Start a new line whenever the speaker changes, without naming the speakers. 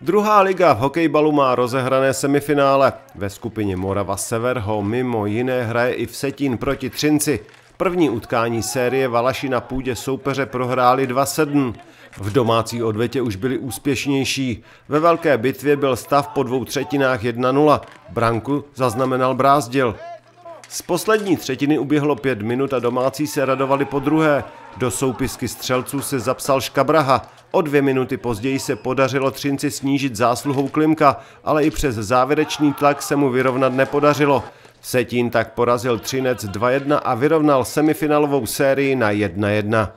Druhá liga v hokejbalu má rozehrané semifinále. Ve skupině Morava Sever ho mimo jiné hraje i Vsetín proti Třinci. První utkání série Valaši na půdě soupeře prohráli 2-7. V domácí odvetě už byli úspěšnější. Ve velké bitvě byl stav po dvou třetinách 1-0. Branku zaznamenal Brázdil. Z poslední třetiny uběhlo pět minut a domácí se radovali po druhé. Do soupisky střelců se zapsal Škabraha. O dvě minuty později se podařilo Třinci snížit zásluhou Klimka, ale i přes závěrečný tlak se mu vyrovnat nepodařilo. Setín tak porazil Třinec 2-1 a vyrovnal semifinálovou sérii na 1-1.